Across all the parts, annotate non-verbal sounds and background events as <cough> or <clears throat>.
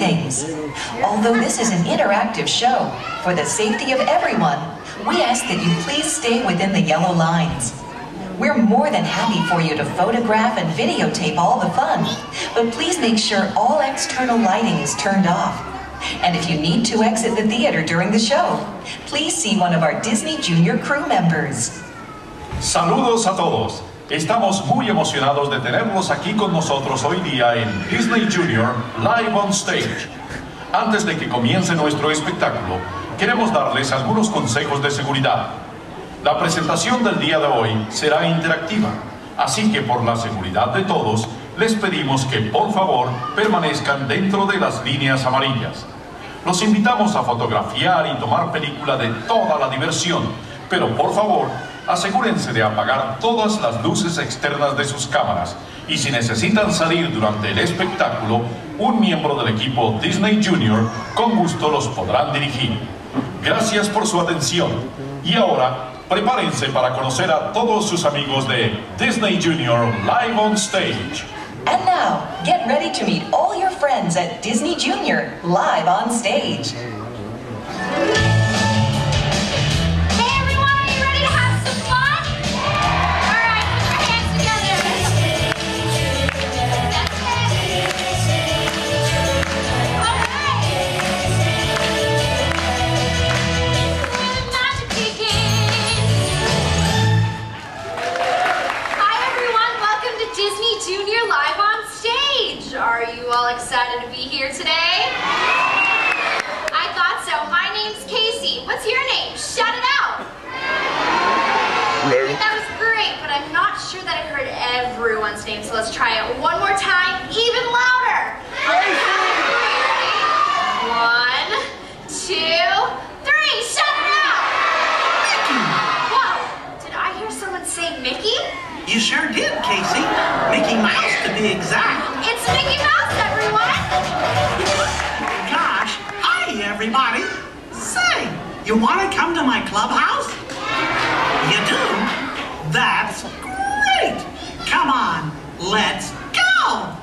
things. Although this is an interactive show, for the safety of everyone, we ask that you please stay within the yellow lines. We're more than happy for you to photograph and videotape all the fun, but please make sure all external lighting is turned off. And if you need to exit the theater during the show, please see one of our Disney Junior crew members. Saludos a todos. Estamos muy emocionados de tenerlos aquí con nosotros hoy día en Disney Junior Live on Stage. Antes de que comience nuestro espectáculo, queremos darles algunos consejos de seguridad. La presentación del día de hoy será interactiva, así que por la seguridad de todos, les pedimos que por favor permanezcan dentro de las líneas amarillas. Los invitamos a fotografiar y tomar película de toda la diversión, pero por favor asegúrense de apagar todas las luces externas de sus cámaras y si necesitan salir durante el espectáculo, un miembro del equipo Disney Junior con gusto los podrán dirigir. Gracias por su atención y ahora prepárense para conocer a todos sus amigos de Disney Junior Live on Stage. And now, get ready to meet all your friends at Disney Junior, live on stage. Are you all excited to be here today? I thought so. My name's Casey. What's your name? Shout it out. That was great, but I'm not sure that I heard everyone's name, so let's try it one more time, even louder. You want to come to my clubhouse? You do? That's great. Come on, let's go.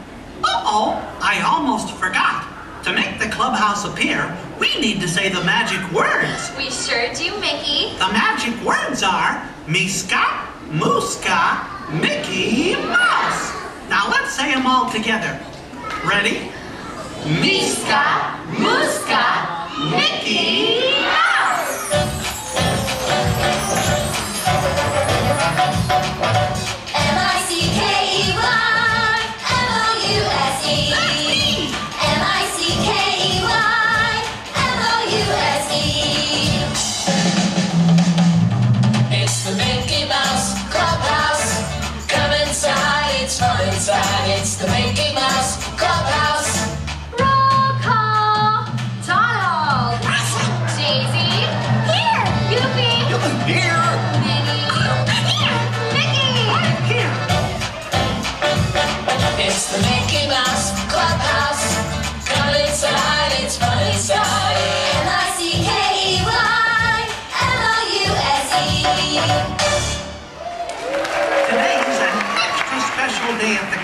Uh-oh, I almost forgot. To make the clubhouse appear, we need to say the magic words. We sure do, Mickey. The magic words are Meeska, Mooska, Mickey Mouse. Now let's say them all together. Ready? Meeska, Mooska, Mickey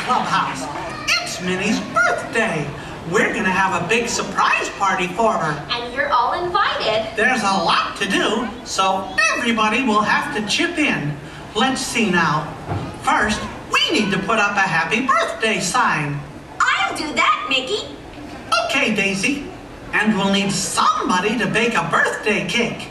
clubhouse. It's Minnie's birthday. We're gonna have a big surprise party for her. And you're all invited. There's a lot to do, so everybody will have to chip in. Let's see now. First, we need to put up a happy birthday sign. I'll do that, Mickey. Okay, Daisy. And we'll need somebody to bake a birthday cake.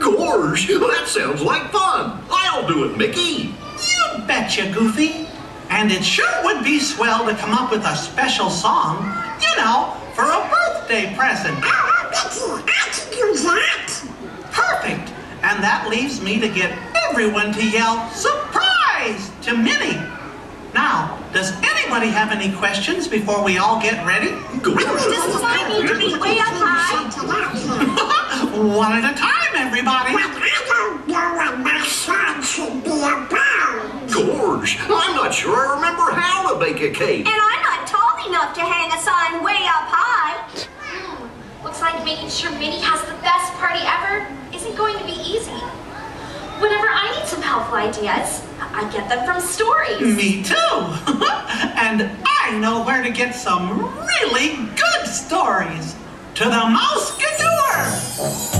Gorge, <laughs> that sounds like fun. I'll do it, Mickey. You betcha, Goofy. And it sure would be swell to come up with a special song, you know, for a birthday present. Oh, Mickey, I can do that. Perfect. And that leaves me to get everyone to yell surprise to Minnie. Now, does anybody have any questions before we all get ready? Gorge. Does the need to be way up high? One at a time, everybody. I don't know what my sign should be about. Gorge, I'm not sure I remember how to bake a cake. And I'm not tall enough to hang a sign way up high. Looks like making sure Minnie has the best party ever isn't going to be easy. Whenever I need some helpful ideas, I get them from stories. Me too. <laughs> and I know where to get some really good stories. To the Mouseketeer! It's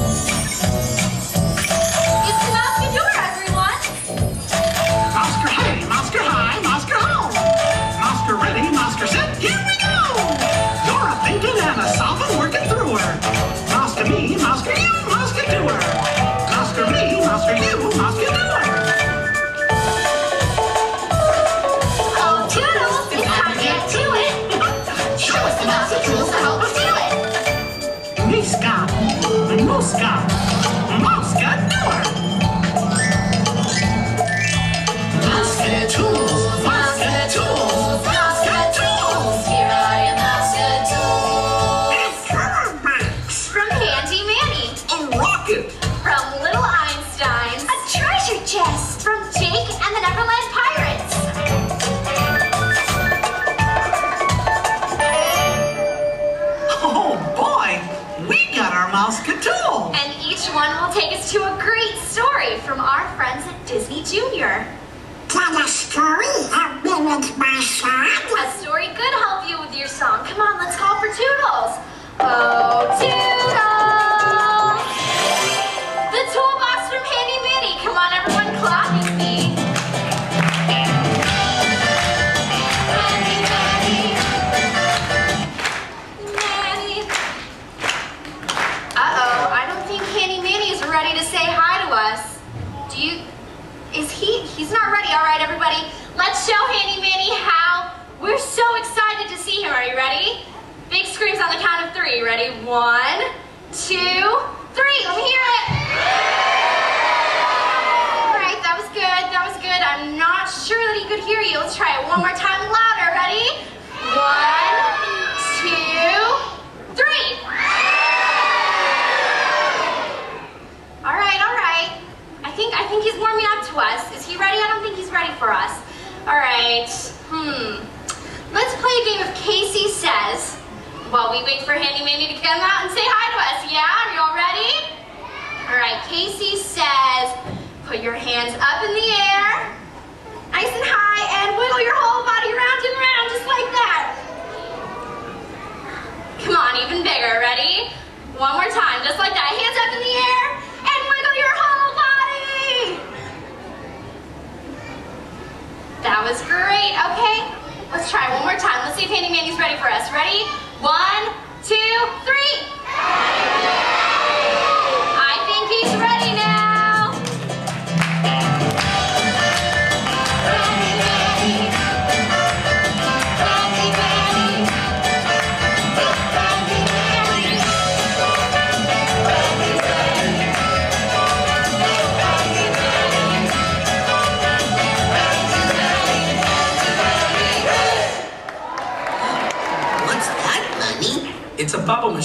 Junior. Tell a story help me with my song. A story could help you with your song. Come on, let's call for Toodles. Oh, show Handy Manny how. We're so excited to see him. Are you ready? Big screams on the count of three. Ready? One, two, three. Let me hear it. All right, that was good. That was good. I'm not sure that he could hear you. Let's try it one more time louder. Ready? One, two, three. All right, all right. I think I think he's warming up to us. Is he ready? I don't think he's ready for us. All right. Hmm. Let's play a game of Casey says while we wait for Handy Manny to come out and say hi to us. Yeah, are you all ready? All right. Casey says, put your hands up in the air, nice and high, and wiggle your whole body round and round just like that. Come on, even bigger. Ready? One more time, just like that. Hands up in the air That was great. Okay, let's try one more time. Let's see if Handy Manny's ready for us. Ready? One, two, three.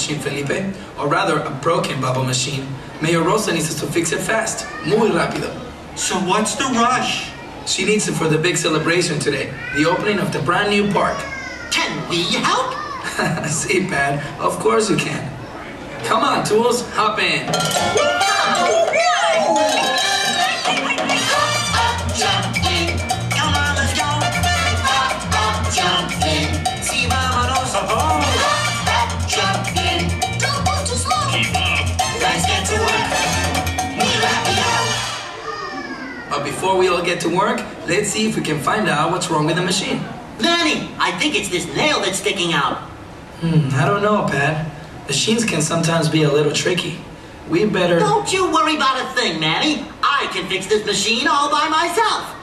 Machine, Felipe. Or rather, a broken bubble machine. Mayor Rosa needs us to fix it fast. Muy rápido. So what's the rush? She needs it for the big celebration today. The opening of the brand new park. Can we help? <laughs> See, Pat, of course you can. Come on, tools, hop in. Before we all get to work, let's see if we can find out what's wrong with the machine. Manny, I think it's this nail that's sticking out. Hmm, I don't know, Pat. Machines can sometimes be a little tricky. We better. Don't you worry about a thing, Manny. I can fix this machine all by myself.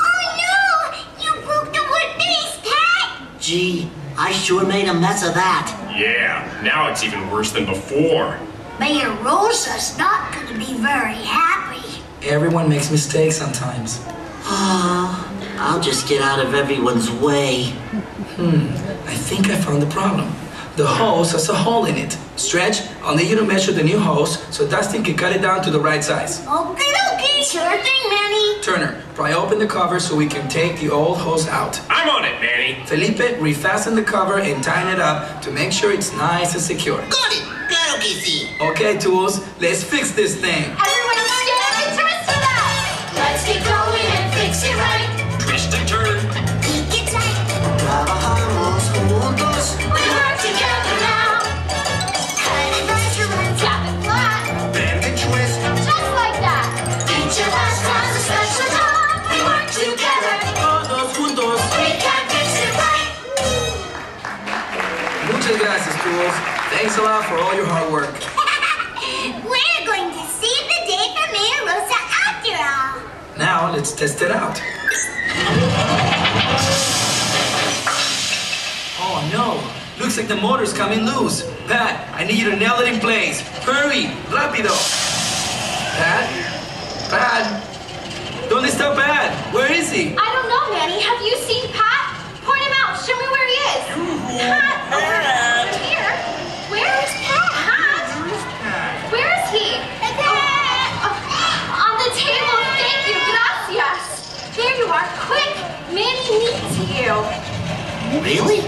Oh no! You broke the wood base, Pat! Gee, I sure made a mess of that. Yeah, now it's even worse than before. Mayor Rosa's not gonna be very happy. Everyone makes mistakes sometimes. Ah, I'll just get out of everyone's way. Hmm, I think I found the problem. The hose has a hole in it. Stretch, I'll need you to measure the new hose so Dustin can cut it down to the right size. Okie dokie! Sure thing, Manny. Turner, pry open the cover so we can take the old hose out. I'm on it, Manny. Felipe, refasten the cover and tighten it up to make sure it's nice and secure. Got it. Sí. Okay, Tools, let's fix this thing. All your hard work. <laughs> We're going to save the day for Mayor Rosa after all. Now, let's test it out. Oh no! Looks like the motor's coming loose. Pat, I need you to nail it in place. Hurry! Rápido! Pat? Pat? ¿Dónde está Pat? Where is he? I don't know, Manny. Have you seen Pat? Point him out. Show me where he is. Pat, oh over here. Where is Pat? Pat? Where is he? Oh, oh, on the table. Thank you. Gracias. There you are. Quick. Manny needs you. Really?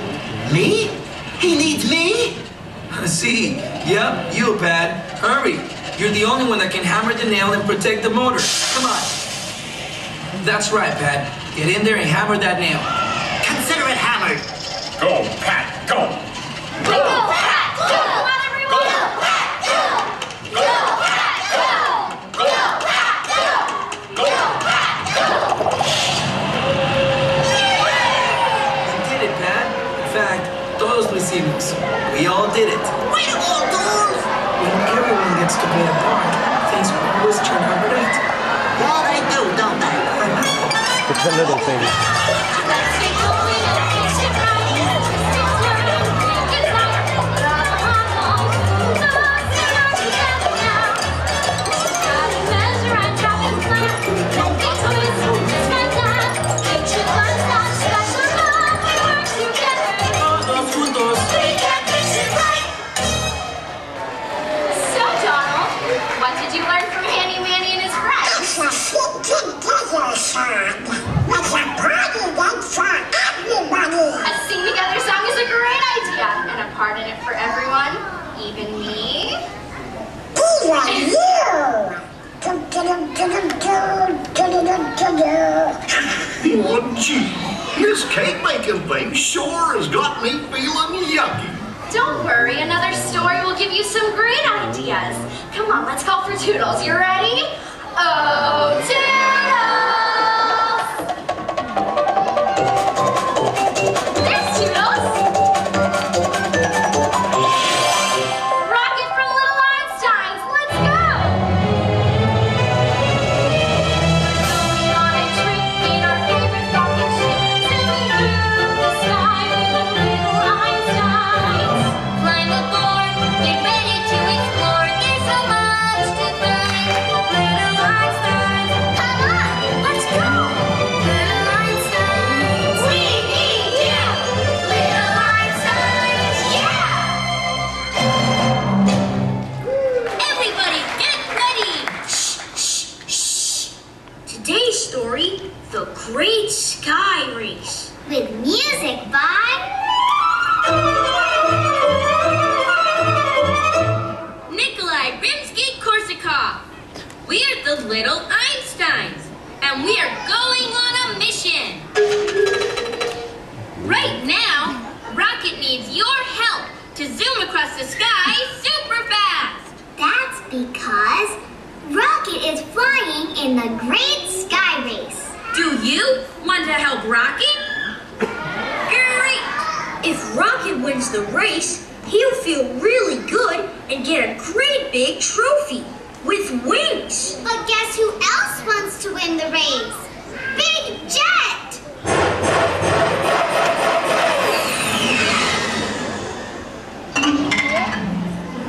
Me? He needs me? <laughs> See, yep, you, Pat. Hurry! You're the only one that can hammer the nail and protect the motor. Come on. That's right, Pat. Get in there and hammer that nail. Consider it hammered. Go, Pat, go. Go, We all did it. Way to go, dudes! When everyone gets to play a part, things always turn out great. Yeah, they do, don't they? It's the little things. Part in it for everyone, even me. Even you. Oh, gee. This cake making thing sure has got me feeling yucky. Don't worry, another story will give you some great ideas. Come on, let's call for Toodles. You ready? Oh, Toodles! Big trophy with wings. But guess who else wants to win the race? Big Jet!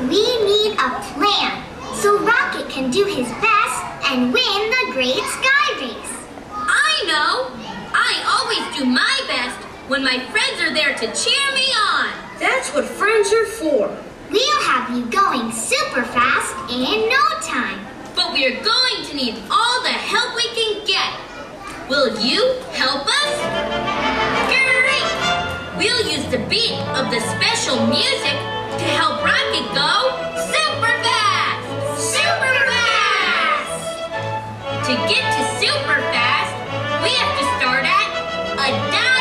We need a plan so Rocket can do his best and win the Great Sky Race. I know! I always do my best when my friends are there to cheer me on. That's what friends are for. We'll have you going super fast in no time. But we're going to need all the help we can get. Will you help us? Great! We'll use the beat of the special music to help Rocket go super fast! Super fast! To get to super fast, we have to start at a dime.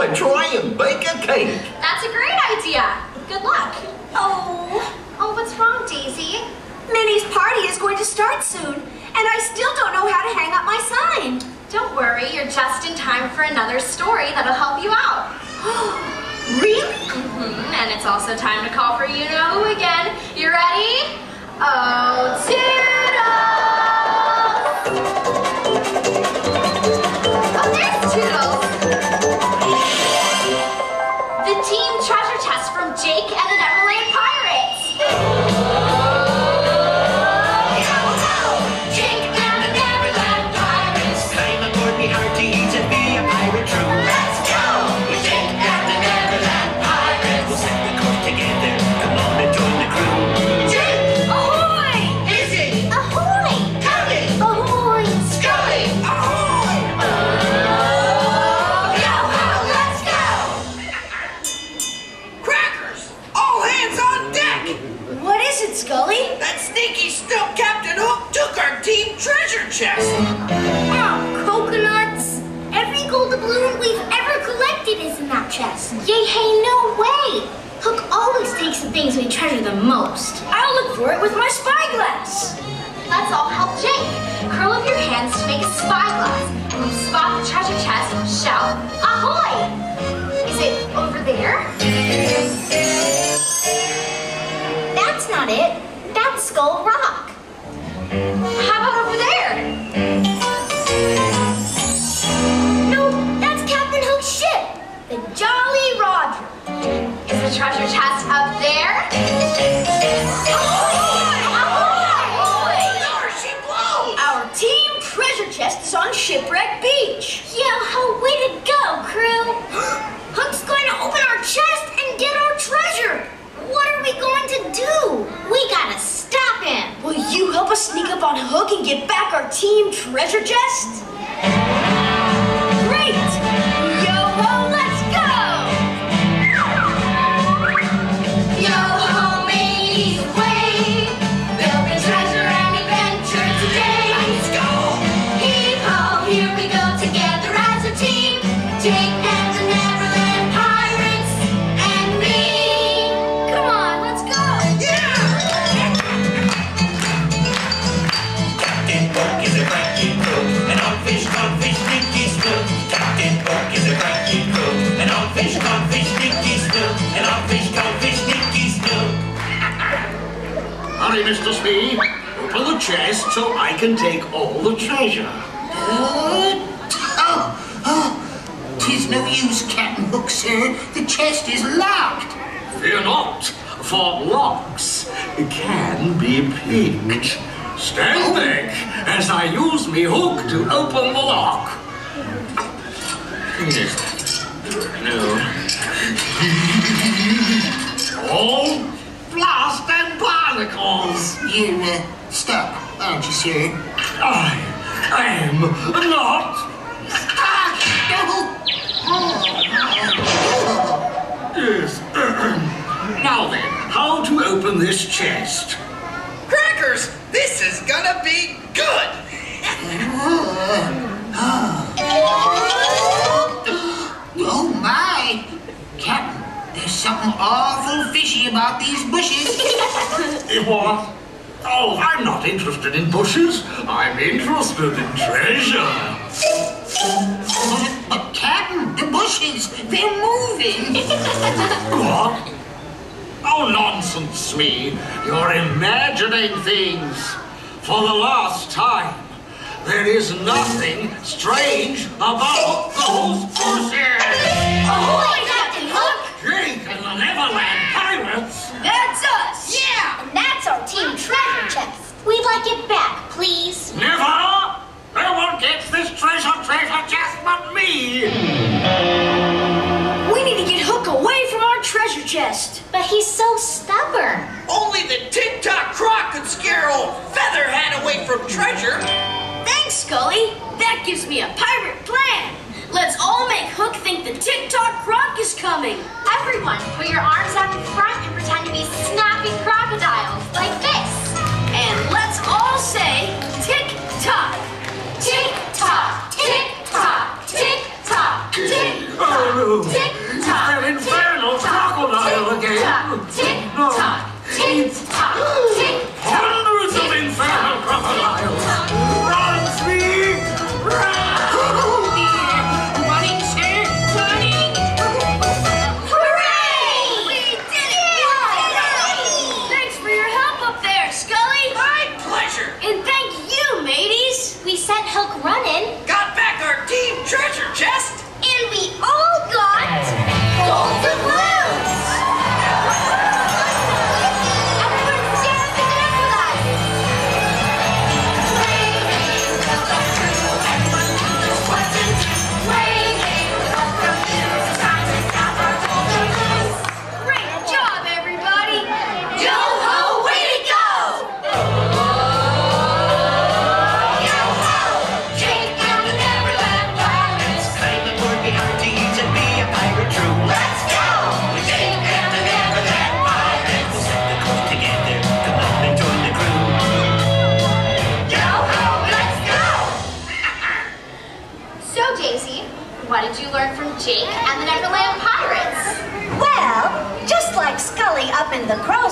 and try and bake a cake. That's a great idea. Good luck. Oh, oh, what's wrong, Daisy? Minnie's party is going to start soon, and I still don't know how to hang up my sign. Don't worry, you're just in time for another story that'll help you out. <gasps> really? Mm -hmm. And it's also time to call for you know who again. You ready? Oh, toodles! treasure chest shout, ahoy! Is it over there? That's not it. That's Skull Rock. How about over there? No, that's Captain Hook's ship, the Jolly Roger. Is the treasure chest help us sneak up on Hook and get back our team treasure chest? Open the chest so I can take all the treasure. Oh, oh, tis no use, Captain Hook, sir. The chest is locked. Fear not, for locks can be picked. Stand oh. back as I use me hook to open the lock. No. All barnacles. You're uh, stuck, aren't you, sir? I am not stuck! Yes. <clears throat> now then, how to open this chest? Crackers, this is gonna be good. <laughs> Ah. Oh my! Captain, there's something awful fishy about these bushes. <laughs> What? Oh, I'm not interested in bushes. I'm interested in treasure. <laughs> But Captain, the bushes, they're moving. <laughs> What? Oh, nonsense, Smee. You're imagining things. For the last time, there is nothing strange about those bushes. Ahoy, Captain Hook! Jake and the Neverland Pirates. That's us! Yeah! And that's our team treasure chest. We'd like it back, please. Never! No one gets this treasure, treasure chest but me. We need to get Hook away from our treasure chest. But he's so stubborn. Only the Tick Tock Croc could scare old Featherhead away from treasure. Thanks, Skully. That gives me a pirate plan. Let's all make Hook think the Tick-Tock Croc is coming. Everyone, put your arms out in front and pretend to be snapping crocodiles, like this. And let's all say Tick-Tock. Tick-tock, tick-tock, tick-tock, tick-tock, no. tick-tock, That infernal crocodile again. tick-tock, tick-tock, tick-tock.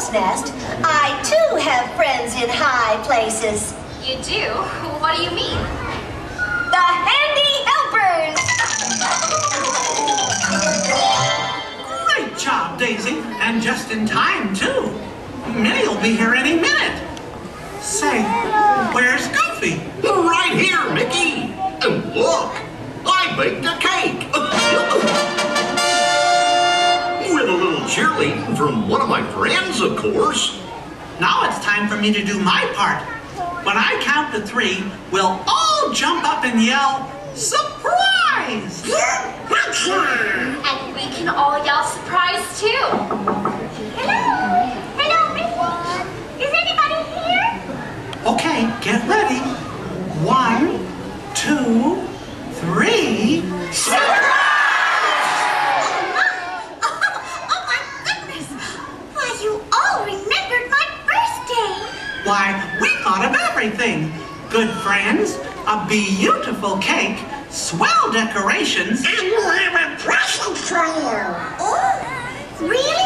In nest, I too have friends in high places. You do? What do you mean? The Handy Helpers! Great job, Daisy. And just in time, too. Minnie will be here any minute. Say, where's Goofy? Right here, Mickey. And look, I baked a cheerleading from one of my friends, of course. Now it's time for me to do my part. When I count to three, we'll all jump up and yell, Surprise! <laughs> And we can all yell surprise too. Hello! Hello, Mickey! Is anybody here? Okay, get ready. One, two, three. Oh my goodness! Why, you all remembered my birthday! Why, we thought of everything. Good friends, a beautiful cake, swell decorations. And we'll have a present for you. Oh, really?